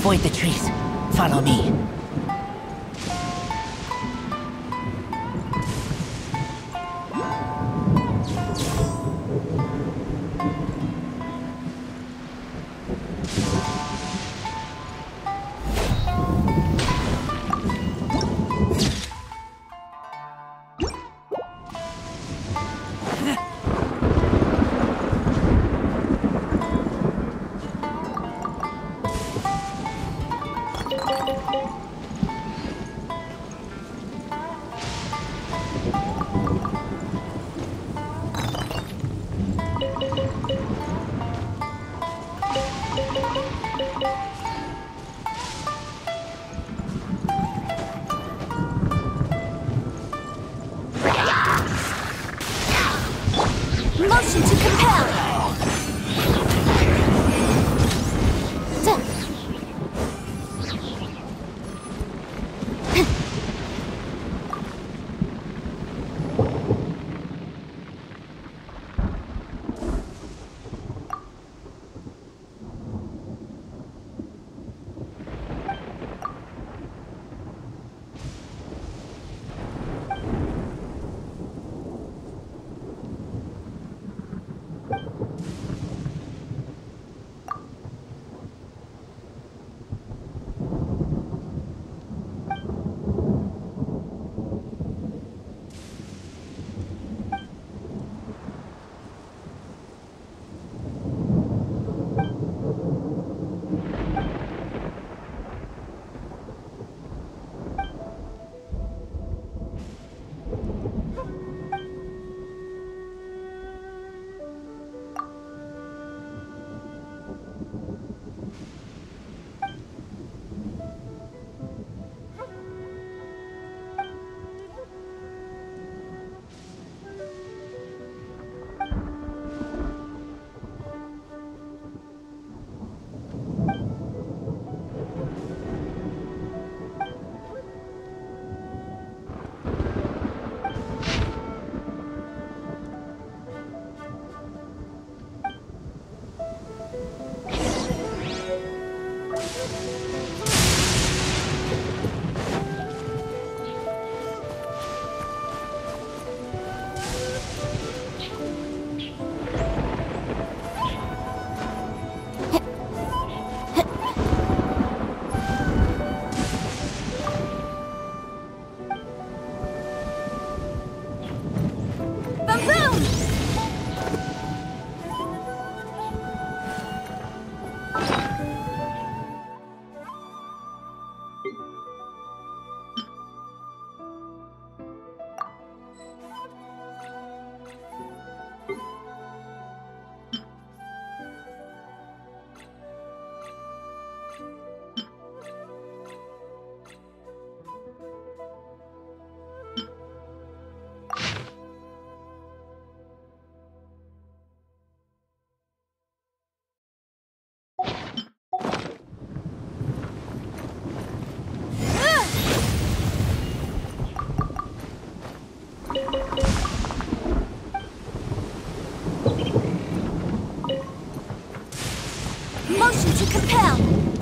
Avoid the trees. Follow me. Motion to compel.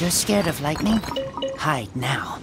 You're scared of lightning, hide now.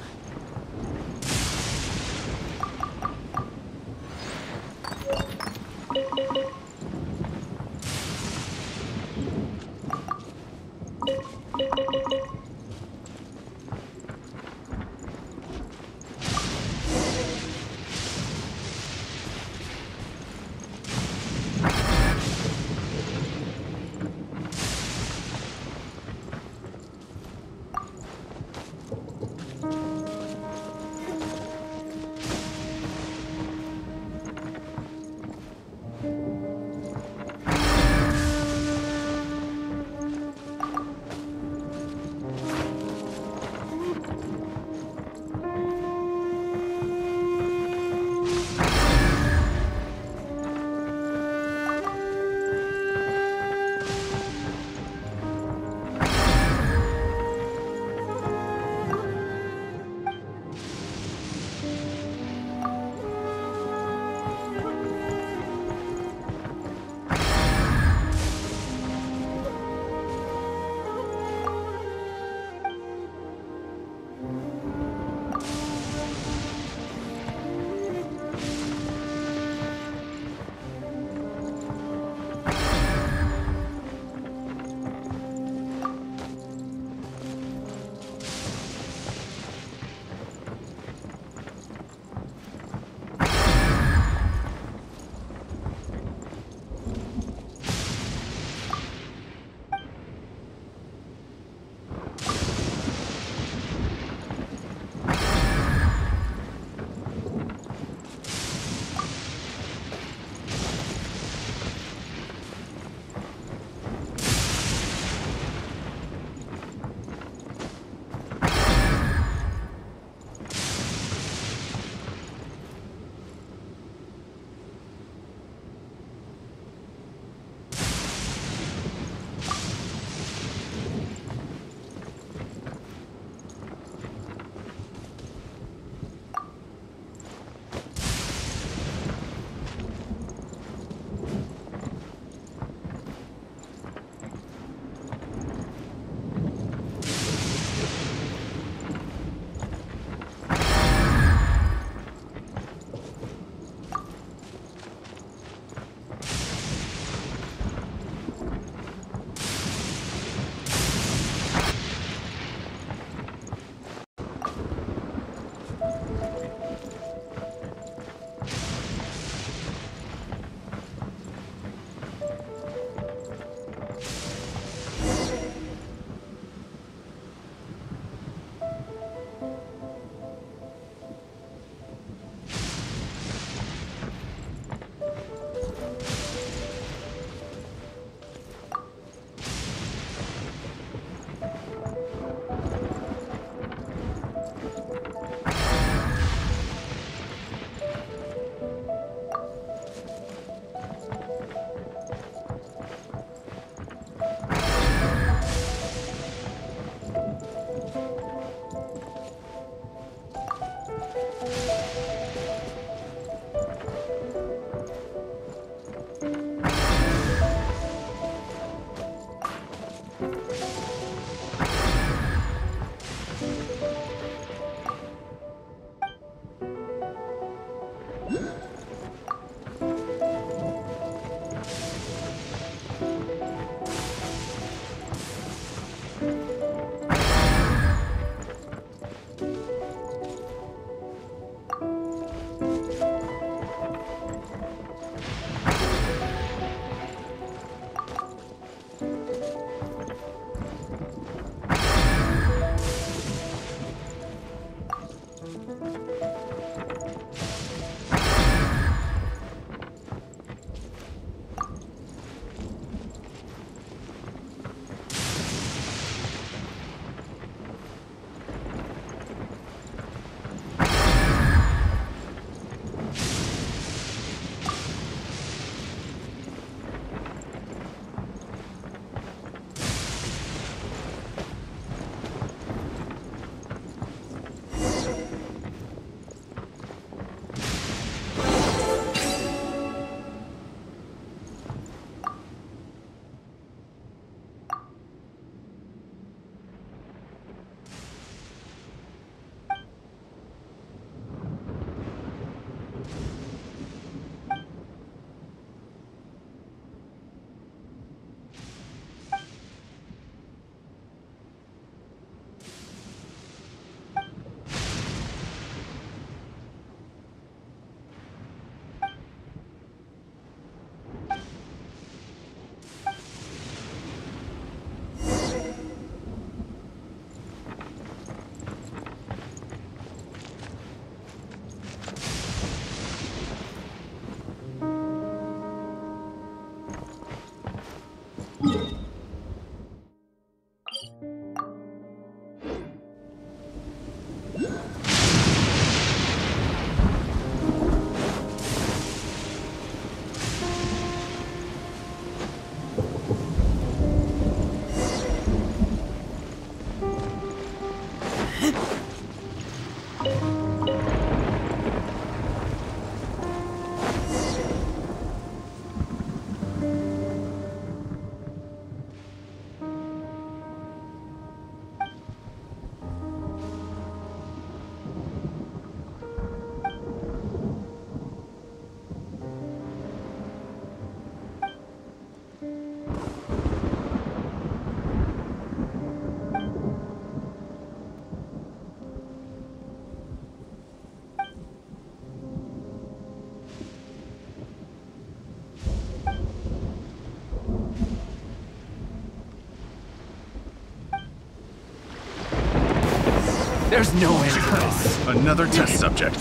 There's no end to this. Another test subject.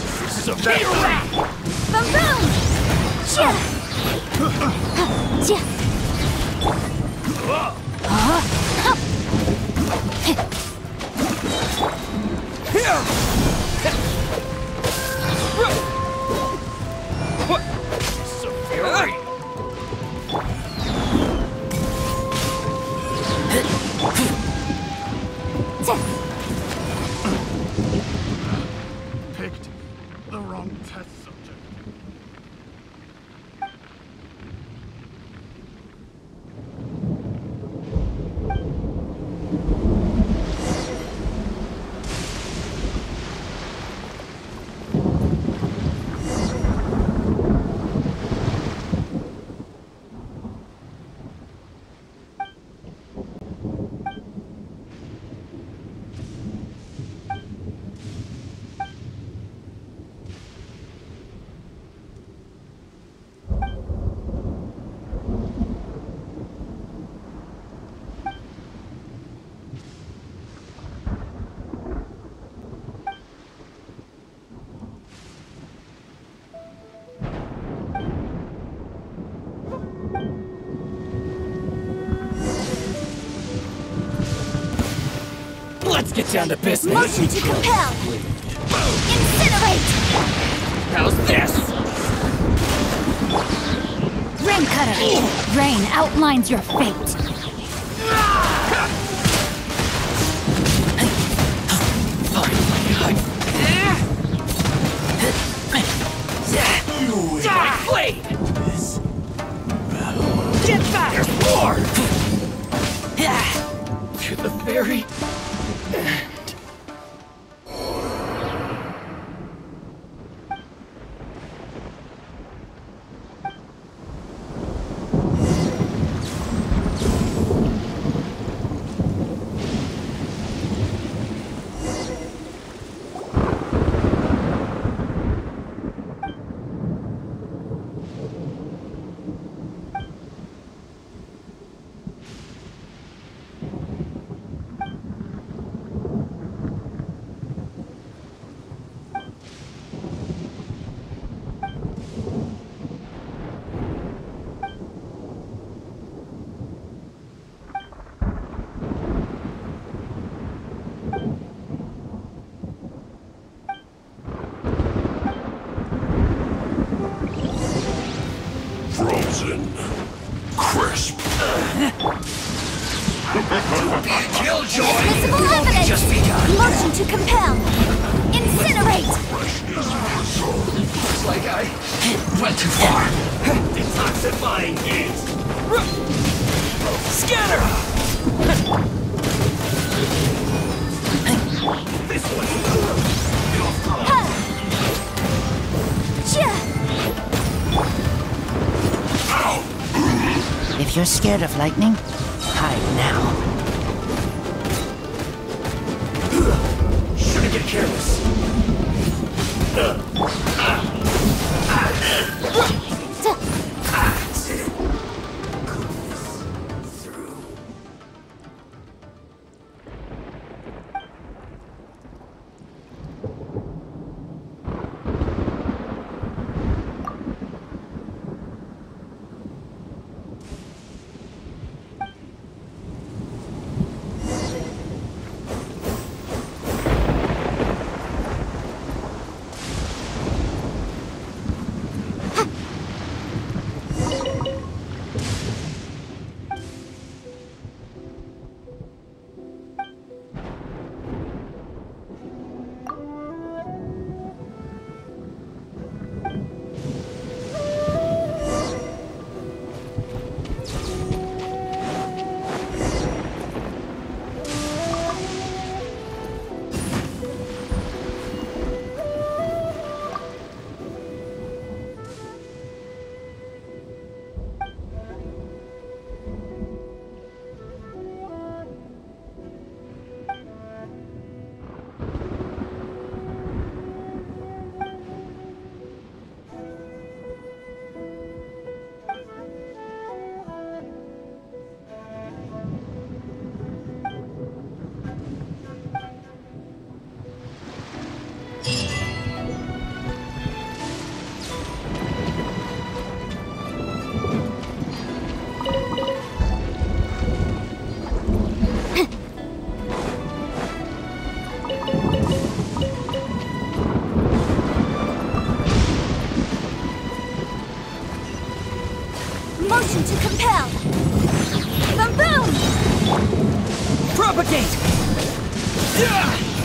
Boom boom! Get down to business. Motion to compel! Incinerate! How's this? Rain cutter! Rain outlines your fate! My blade! Get back! There's more! To the very went too far. Detoxifying heat. Scanner! This one. Chia! If you're scared of lightning, hide now. Shouldn't get careless. Motion to Boom boom! Propagate! Yeah!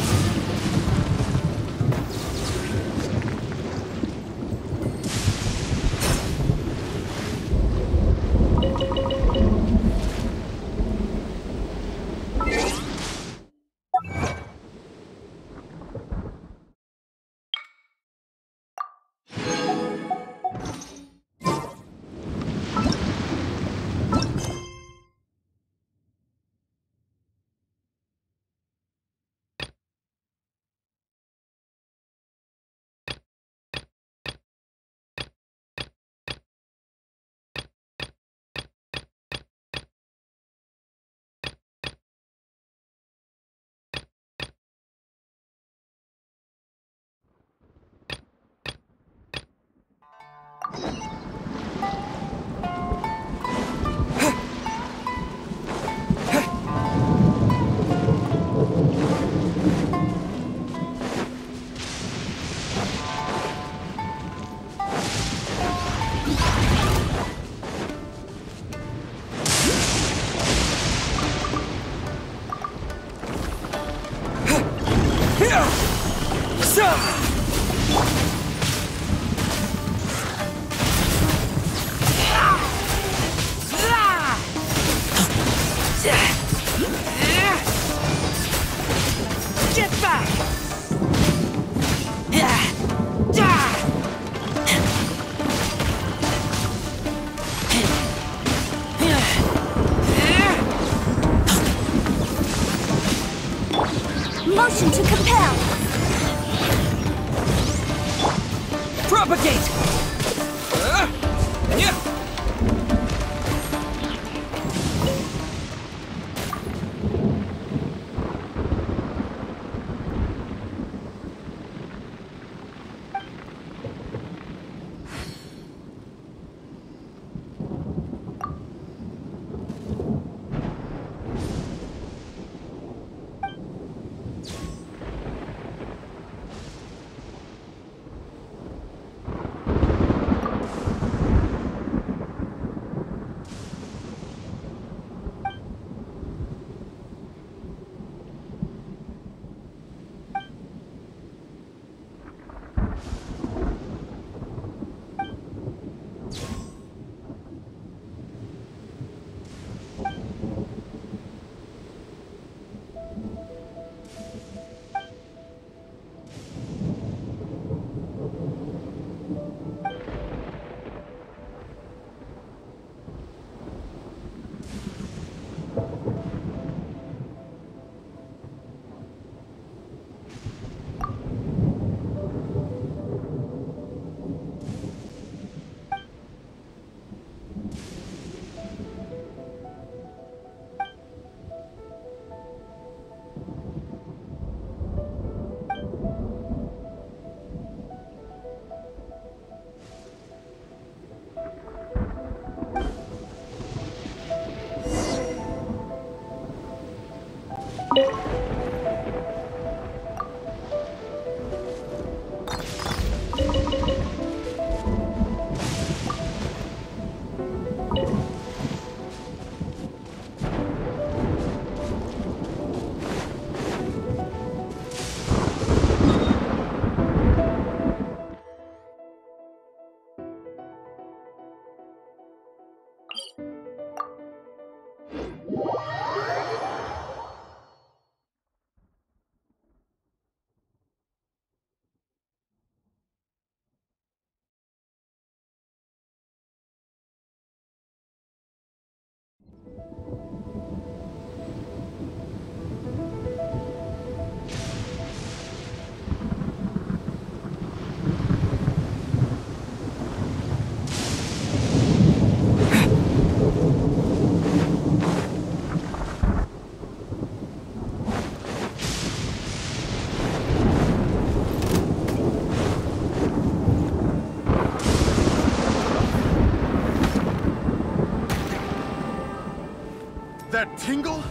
that tingle?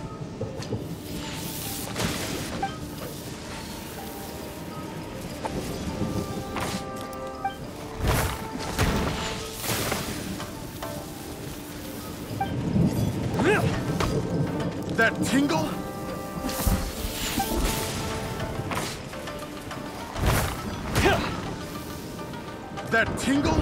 That tingle? That tingle?